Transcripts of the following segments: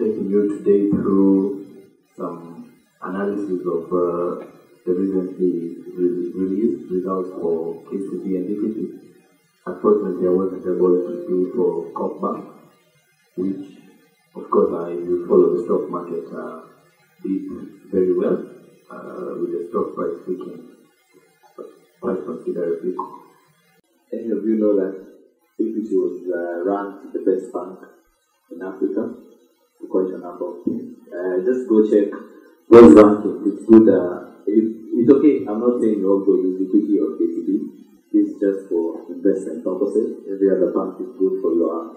taking you today through some analysis of uh, the recently re- released results for KCB and DPT. Unfortunately, I wasn't able to be for Co-op Bank, which, of course, I will follow the stock market, uh, did very well, uh, with the stock price peaking quite considerably. Any of you know that Equity was uh, ranked the best bank in Africa quite. Uh, just go check those rankings. It's good. Uh, it, it's okay. I'm not saying you all go use Equity or KCB. This is just for investment purposes. Every other bank is good for your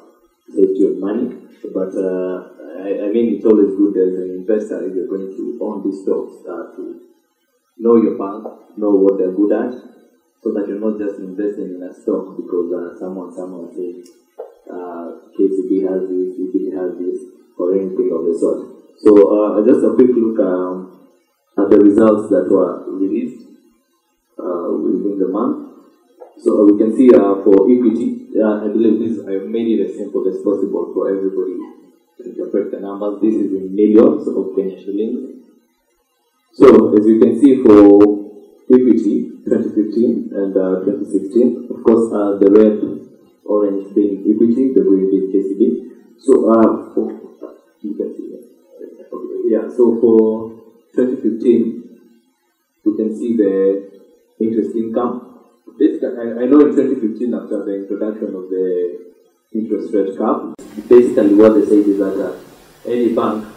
safety of money. But uh, I, I mean, it's always good as an investor if you're going to own these stocks uh, to know your bank, know what they're good at, so that you're not just investing in a stock because uh, someone someone says uh, KCB has this, EPT has this, or anything of the sort. So uh, just a quick look um, at the results that were released uh, within the month. So we can see uh, for EPT, uh, I believe this I made it as simple as possible for everybody to interpret the numbers. This is in millions of Kenya shillings. So as you can see for EPT 2015 and uh, 2016, of course uh, the red orange being EPT, the green being KCB. So uh, for, you can see okay, yeah. So for 2015, we can see the interest income. Basically, I, I know in 2015 after the introduction of the interest rate cap, basically what they say is that uh, any bank,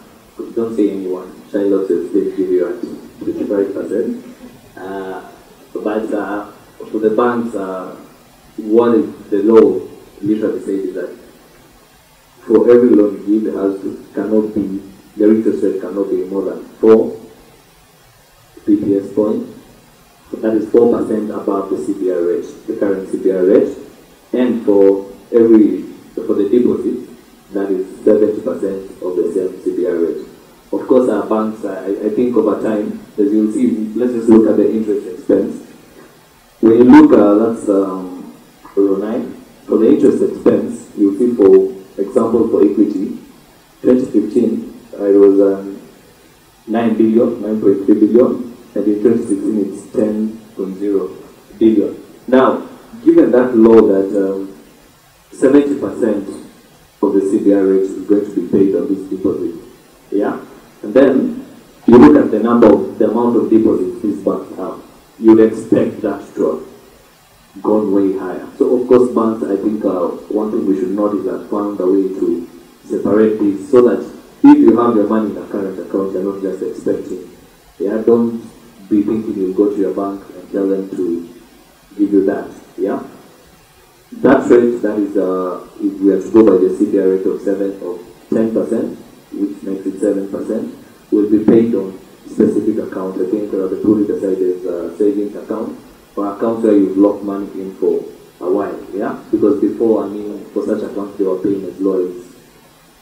don't say anyone, Shiloh says they give you at 55%. Uh, but uh, for the banks, uh, the law literally says is that for every loan you give, has to, cannot be, the interest rate cannot be more than 4 BPS points. That is 4% above the CBR rate, the current CBR rate. And for every, for the deposit, that is 70% of the same CBR rate. Of course, our banks, I, I think over time, as you'll see, let's just look at the interest expense. When you look at that's um, row 9, for the interest expense, you'll see, for example, for equity, 2015, uh, it was um, 9 billion, 9.3 billion, and in 2016 it's 10.0 billion. Now, given that law that um, 70% of the CBR rate is going to be paid on this deposit, yeah, and then you look at the number of the amount of deposits these banks have, you'd expect that to gone way higher. So of course, banks, I think uh, one thing we should note is that found a way to separate these so that if you have your money in a current account, you're not just expecting. Yeah, don't be thinking you'll go to your bank and tell them to give you that. Yeah, that rate that is uh, if we have to go by the CBR rate of seven of ten percent, which makes it seven percent, will be paid on specific accounts. I think uh, the aside as uh, savings account or accounts where you've locked money in for a while. Yeah, because before I mean for such accounts they were paying as low as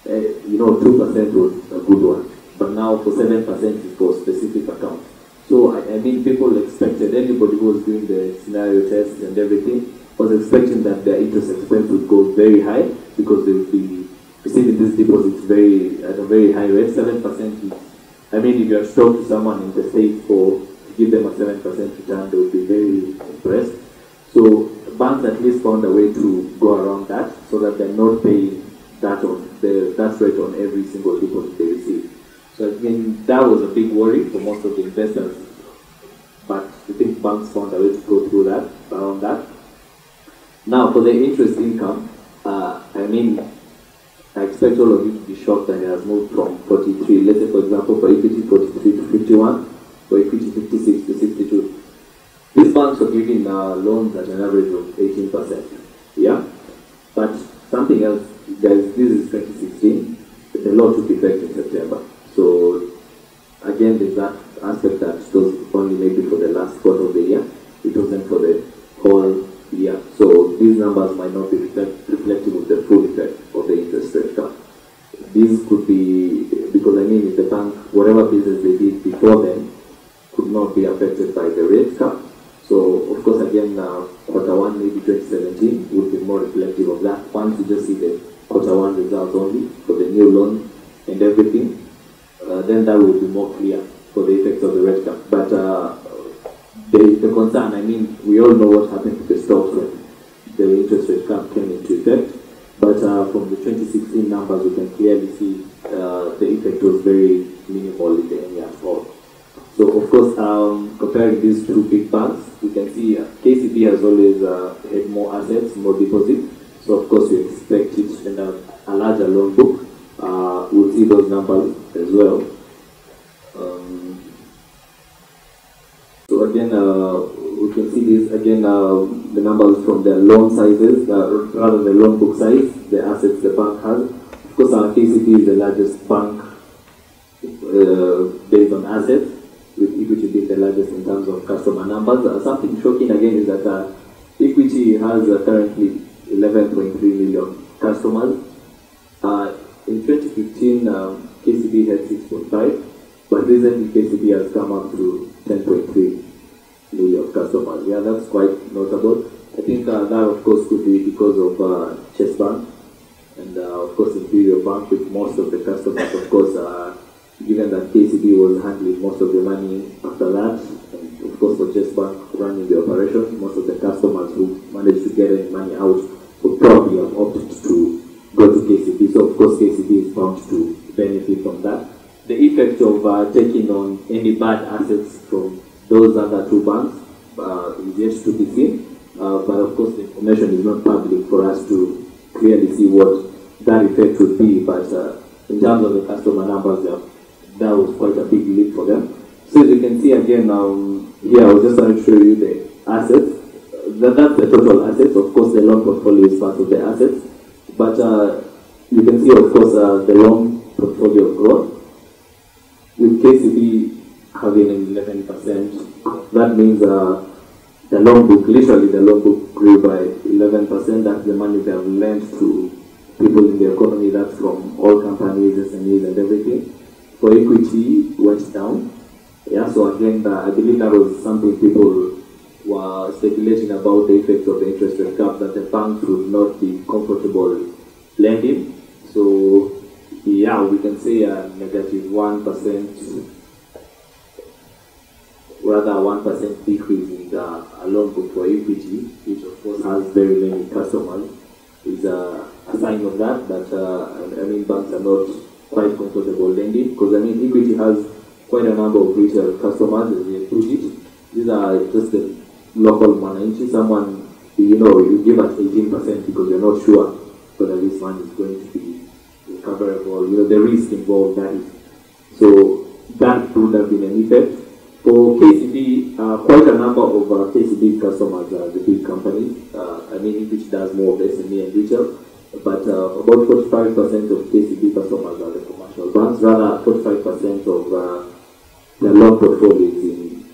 uh, you know two percent was a good one, but now for seven percent is for specific accounts. So I, I mean people expected anybody who was doing the scenario tests and everything was expecting that their interest expense would go very high because they would be receiving these deposits very at a very high rate. Seven percent is I mean if you are talk to someone in the States for give them a seven percent return, they would be very impressed. So banks at least found a way to go around that so that they're not paying that on the that rate on every single deposit they receive. So I mean that was a big worry for most of the investors. But I think banks found a way to go through that, around that. Now for the interest income, uh, I mean I expect all of you to be shocked that it has moved from 43, let's say for example for equity 43 to 51, equity 56 to 62. These banks are giving uh, loans at an average of 18%. Yeah? But something else, guys, this is 2016. The law took effect in September. So again, there's that aspect that it was only maybe for the last quarter of the year. It wasn't for the whole year. So these numbers might not be reflect, reflective of the full effect of the interest rate cut. These could be, because I mean, if the bank, whatever business they did before then, be affected by the rate cut. So, of course, again, uh, quarter one, maybe 2017, would be more reflective of that. Once you just see the quarter one results only for the new loan and everything, uh, then that will be more clear for the effects of the rate cap. But uh, the, the concern, I mean, we all know what happened to the stocks when the interest rate cap came into effect. But uh, from the 2016 numbers, we can clearly see uh, the effect was very minimal in the end at all. So of course, um, comparing these two big banks, we can see uh, KCB has always uh, had more assets, more deposits. So of course, we expect it to end up a larger loan book. Uh, we'll see those numbers as well. Um, so again, uh, we can see this again, uh, the numbers from the loan sizes, uh, rather the loan book size, the assets the bank has. Of course, our KCB is the largest bank based on assets, the largest in terms of customer numbers. Uh, something shocking again is that uh, Equity has uh, currently 11.3 million customers. Uh, in 2015, um, KCB had 6.5, but recently KCB has come up to 10.3 million customers. Yeah, that's quite notable. I think uh, that, of course, could be because of uh, Chase Bank and, uh, of course, Imperial Bank with most of the customers, of course, uh, given that KCB was handling most of the money after that, and of course, for Chase Bank running the operation, most of the customers who managed to get any money out would probably have opted to go to KCB. So, of course, KCB is bound to benefit from that. The effect of uh, taking on any bad assets from those other two banks uh, is yet to be seen. Uh, but of course, the information is not public for us to clearly see what that effect would be. But uh, in terms of the customer numbers, uh, that was quite a big leap for them. So as you can see again, um, here I was just trying to show you the assets. That, that's the total assets. Of course, the loan portfolio is part of the assets. But uh, you can see, of course, uh, the loan portfolio growth. With KCB having 11%, that means uh, the loan book, literally the loan book grew by 11%. That's the money they have lent to people in the economy. That's from all companies, SMEs, and everything. For equity, went down. Yeah, so again, uh, I believe that was something people were speculating about the effects of the interest rate cap, that the banks would not be comfortable lending. So, yeah, we can say a negative 1, rather 1% decrease in the uh, loan book for equity, which of course has very many customers, is a, a sign of that, that uh, I mean, banks are not quite comfortable lending, because I mean, equity has quite a number of retail customers, as they put it. These are just the local mwananchi, someone, you know, you give us 18% because you're not sure whether this one is going to be recoverable, you know, the risk involved that is. So that would have been an effect. For KCB, uh, quite a number of uh, KCB customers are the big companies. Uh, I mean, which does more of SME and retail, but uh, about 45% of KCB customers are the commercial banks, rather 45% of uh, the loan portfolios in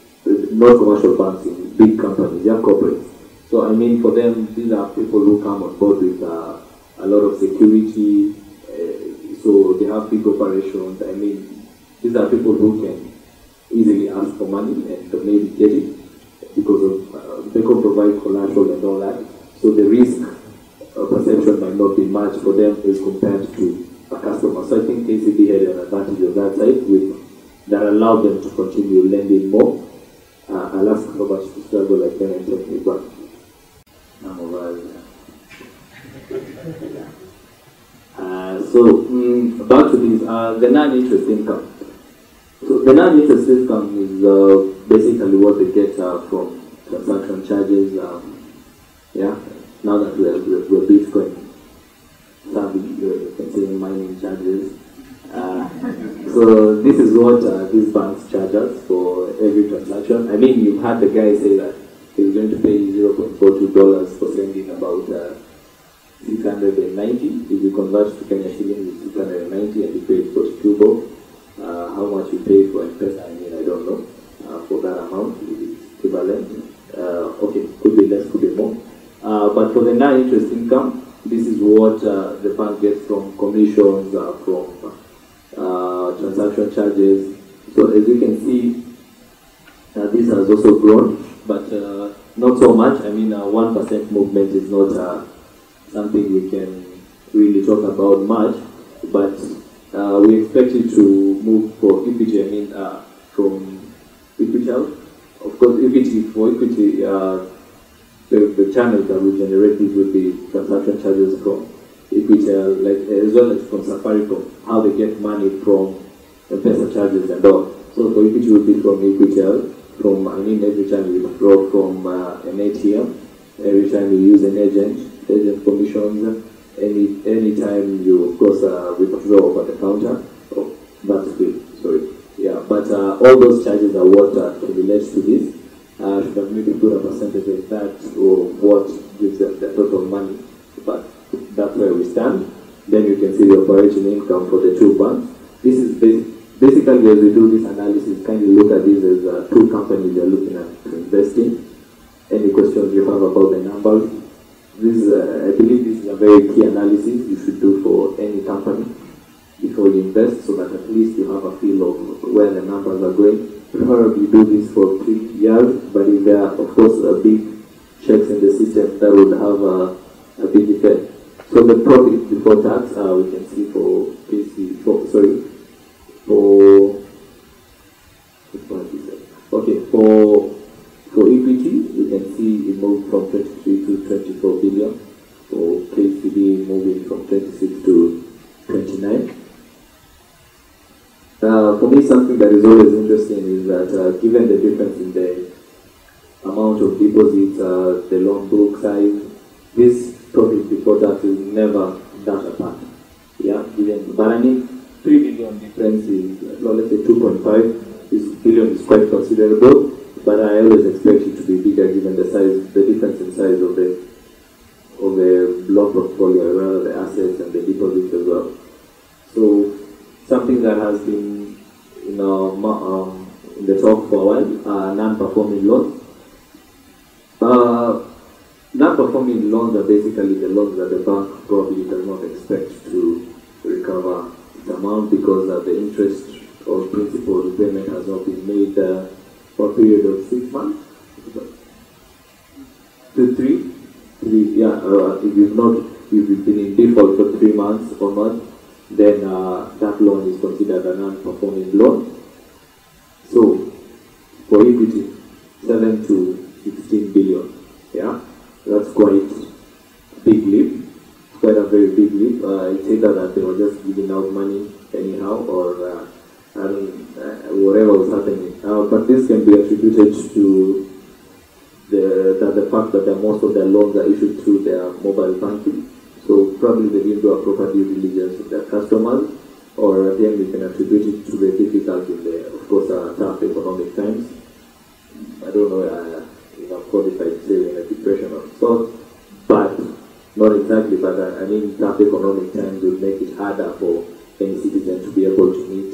not commercial banks, in big companies, yeah, corporates. So I mean, for them, these are people who come on board with uh, a lot of security. Uh, so they have big operations. I mean, these are people who can easily ask for money and maybe get it because of uh, they can provide collateral and all that. So the risk uh, perception might not be much for them as compared to a customer. So I think KCB had an advantage of that side with that allowed them to continue lending more. Uh, I'll ask Robert to struggle like them and take me back. Uh, so mm, back to this, uh, the non-interest income. So the non-interest income is uh, basically what they get uh, from transaction charges. Um, yeah, now that we're, we're, we're Bitcoin savvy, can say mining charges. Uh, so this is what uh, these banks charge us for every transaction. I mean, you've had the guy say that he's going to pay $0.42 for sending about uh, 690. If you convert to Kenya shillings, it's 690 and you pay 42 bob. Uh, how much you pay for M-Pesa, I mean, I don't know, uh, for that amount, it is equivalent. Uh, okay, could be less, could be more. Uh, non-interest income, this is what uh, the bank gets from commissions, uh, from uh, transaction charges. So as you can see, uh, this has also grown, but uh, not so much. I mean, uh, 1% movement is not uh, something we can really talk about much, but Uh, we expect it to move for equity, I mean, uh, from Equitel. Of course, equity, for equity, uh, the, the channels that we generate this would be transaction charges from Equitel, like, as well as from Safaricom, how they get money from M-Pesa charges and all. So for equity would be from Equitel, from, I mean, every time you withdraw from uh, an ATM, every time you use an agent, agent commissions, any any time you of course uh, withdraw over the counter, oh, that's free, sorry. Yeah, but uh, all those charges are what uh, accumulates to this. Maybe put a percentage of that or what gives them the total money, but that's where we stand. Then you can see the operating income for the two banks. This is basic, basically as we do this analysis, kind of look at this as uh, two companies you're looking at to invest in. Any questions you have about the numbers? This is, uh, I believe this is a very key analysis you should do for any company before you invest so that at least you have a feel of where the numbers are going. Preferably do this for three years, but if there are, of course, uh, big checks in the system, that would have a, a big effect. So the profit before tax, uh, we can see for PC, for, sorry, for, okay, for, for equity, we can see it moved from 23 to 24 billion, for KCB moving from 26 to 29. Uh, for me, something that is always interesting is that uh, given the difference in the amount of deposits, uh, the loan book size, this profit before tax is never that apart. Yeah, given, but I mean, 3 billion difference is, well, let's say 2.5 is billion is quite considerable, but I always expect it to be bigger given the size, the difference in size of the of the loan portfolio, rather the assets and the deposits as well. So something that has been you know um, in the talk for a while, uh, non-performing loans. Uh, non-performing loans are basically the loans that the bank probably does not expect to recover the amount because uh, the interest or principal repayment has not been made uh, for a period of six months to three. Three, yeah. Uh, if you've not, if you've been in default for three months or months, then uh, that loan is considered a non-performing loan. So, for equity, 7 to 16 billion. Yeah, that's quite a big leap. Quite a very big leap. Uh, it's either that they were just giving out money anyhow or uh, and, uh, whatever was happening. Uh, but this can be attributed to the, that the fact that most of their loans are issued through their mobile banking. So probably they didn't do a proper due diligence of their customers, or again we can attribute it to the difficulty in the, of course, uh, tough economic times. I don't know uh, if I'm qualified to say in a depression of sorts, but not exactly, but uh, I mean tough economic times will make it harder for any citizen to be able to meet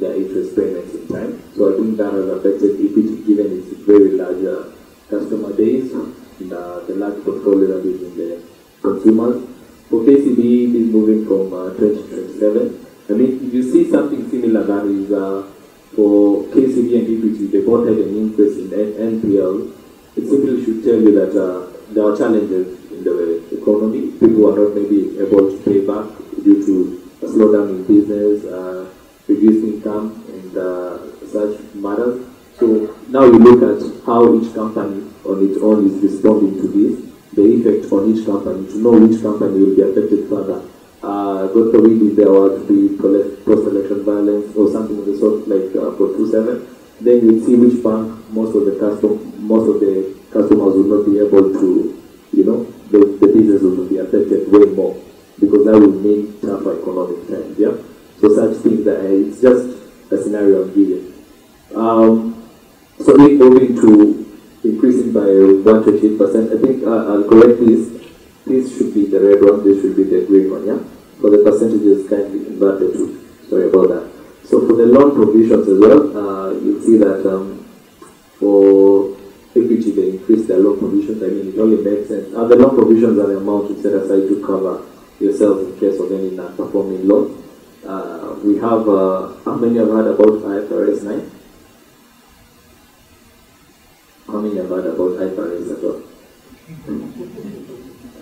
their interest payments in time. So I think that has affected equity given its very large uh, customer base and uh, the large portfolio that is in the consumers. For KCB, is moving from uh, 2027. I mean, if you see something similar that is uh, for KCB and equity, they both had an increase in NPL. It simply should tell you that uh, there are challenges in the economy. People are not maybe able to pay back due to a slowdown in business, uh, reduced income, and uh, such matters. So now you look at how each company on its own is responding to this, the effect on each company, to know which company will be affected further. Uh, God forbid if there to be post-election violence or something of the sort like uh, for 27, then you see which bank most of the custom, most of the customers will not be able to, you know, the, the business will be affected way more because that will mean tougher economic times. Yeah. So such things that it's just a scenario I'm giving. Um, so moving to increasing by 128%, I think uh, I'll correct this. This should be the red one, this should be the green one, yeah? For the percentages kindly inverted. Sorry about that. So for the loan provisions as well, uh, you'll see that um, for equity they increased their loan provisions. I mean, it only makes sense. Uh, the loan provisions are the amount you set aside to cover yourself in case of any non-performing loan. Uh, we have, uh, how many have heard about IFRS 9? Heard about IFRS at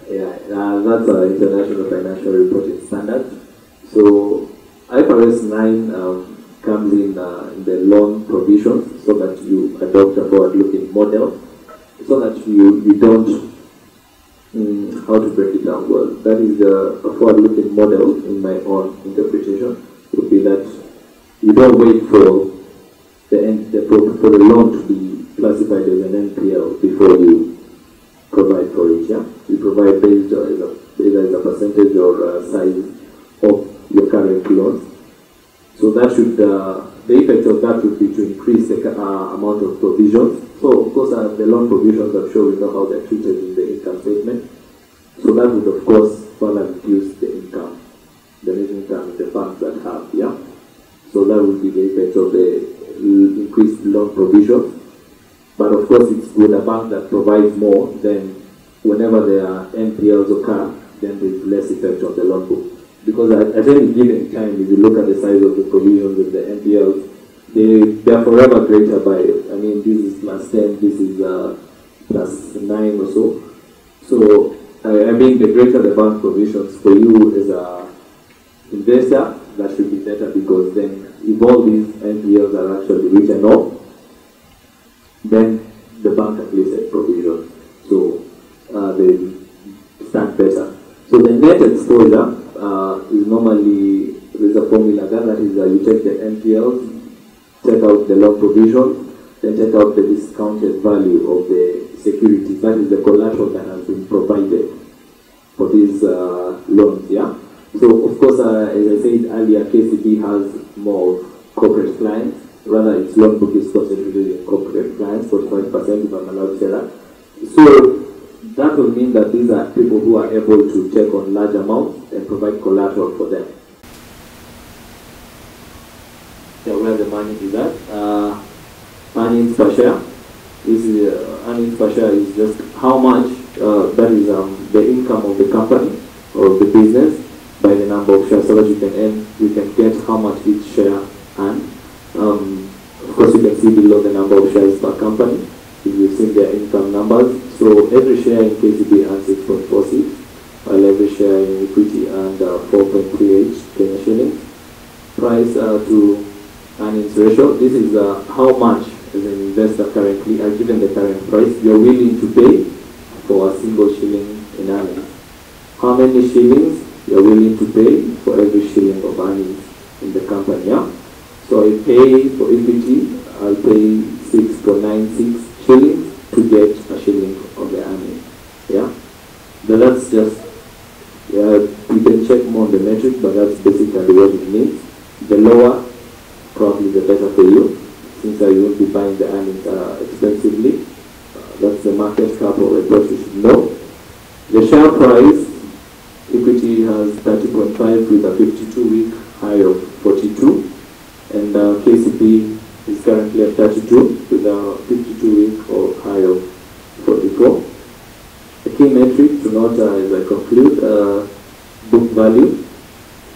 yeah, uh, that's an international financial reporting standard. So IFRS 9 um, comes in, uh, the loan provisions so that you adopt a forward-looking model so that you, you don't, mm, how to break it down? Well, that is a, a forward-looking model in my own interpretation. Would be that you don't wait for the, end, the for the loan to be classified as an NPL before you provide for it. Yeah, you provide based on either as a percentage or uh, size of your current loans. So that should uh, the effect of that would be to increase the uh, amount of provisions. So of course uh, the loan provisions I'm sure we know how they're treated in the income statement. So that would of course further reduce the income, the net income in the banks that have. Yeah. So that would be the effect of the increased loan provision. But of course, it's with a bank that provides more, then whenever there are NPLs occur, then there's less effect on the loan book. Because at, at any given time, if you look at the size of the provisions of the NPLs, they, they are forever greater by, I mean, this is plus 10, this is uh, plus 9 or so. So, I, I mean, the greater the bank provisions for you as a investor, that should be better because then if all these NPLs are actually written off, then the bank least has provision. So uh, they stand better. So the net exposure uh, is normally, there's a formula that is uh, you take the NPLs, take out the loan provision, then take out the discounted value of the securities. That is the collateral that has been provided for these uh, loans, yeah? So, of course, uh, as I said earlier, KCB has more corporate clients. Rather, its loan book is concentrated in corporate clients, 45% if I'm allowed to say that. So, that will mean that these are people who are able to take on large amounts and provide collateral for them. Yeah, where the money is at. Uh, earnings per share. This is uh, earnings per share is just how much uh, that is um, the income of the company or the business by the number of shares so that you can earn, you can get how much each share and um, of course you can see below the number of shares per company if you've seen their income numbers. So every share in KCB earns 6.46 while every share in equity earned uh, 4.38 Kenya shillings. Price uh, to earnings ratio. This is uh, how much as an investor currently, uh, given the current price, you're willing to pay for a single shilling in earnings. How many shillings you're willing to pay for every shilling of earnings in the company. Yeah? So I pay for equity, I'll pay 6.96 shillings to get a shilling of the earnings. Yeah? But that's just, yeah, you can check more on the metric, but that's basically what it means. The lower, probably the better for you, since you won't be buying the earnings uh, expensively. Uh, that's the market cap or what you should know. The share price Equity has 30.5 with a 52-week high of 42, and uh, KCB is currently at 32 with a 52-week or high of 44. The key metric to note uh, as I conclude, uh, book value.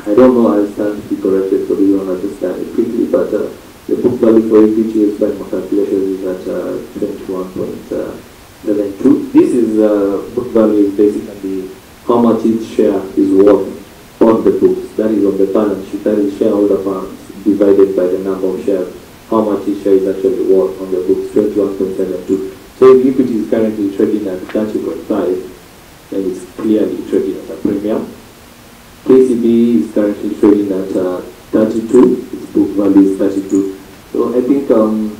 I don't know, I'll stand to be corrected so we don't understand it quickly, but uh, the book value for is by my calculations is at uh, 21.72. This is uh, book value is basically how much each share is worth on the books. That is on the balance sheet. That is shareholder funds divided by the number of shares. How much each share is actually worth on the books, 21.72. So if equity is currently trading at 30.5, then it's clearly trading at a premium. KCB is currently trading at uh, 32. Its book value is 32. So I think um,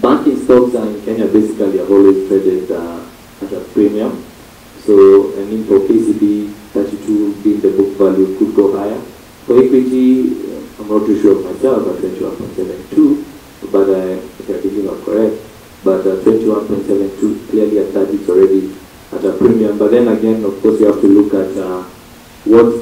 banking stocks in Kenya basically have always traded uh, at a premium. So I mean for KCB, 32 being the book value could go higher. For equity, uh, I'm not too sure of myself, but 21.72, but uh, if I think not correct, but uh, 21.72 clearly at that it's already at a premium. But then again, of course, you have to look at uh, what